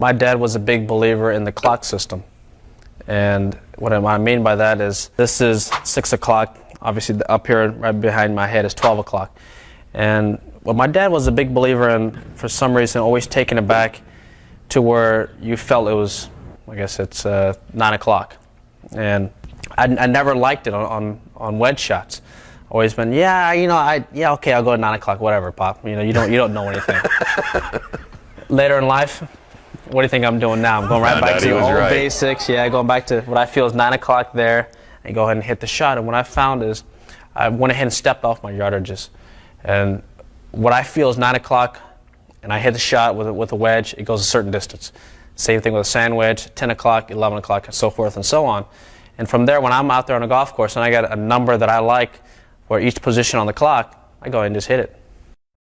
My dad was a big believer in the clock system. And what I mean by that is this is 6 o'clock. Obviously, up here right behind my head is 12 o'clock. And well, my dad was a big believer in, for some reason, always taking it back to where you felt it was, I guess it's uh, 9 o'clock. And I, I, never liked it on, on, on wedge shots. Always been, yeah, you know, I, yeah, okay, I'll go at 9 o'clock, whatever, Pop. You know, you don't, you don't know anything. Later in life, what do you think I'm doing now? I'm going right back to the old right. basics. Yeah, going back to what I feel is 9 o'clock there and go ahead and hit the shot. And what I found is I went ahead and stepped off my yardages. And what I feel is 9 o'clock and I hit the shot with a, with a wedge, it goes a certain distance. Same thing with a sand wedge, 10 o'clock, 11 o'clock, and so forth and so on. And from there, when I'm out there on a golf course and I got a number that I like for each position on the clock, I go ahead and just hit it.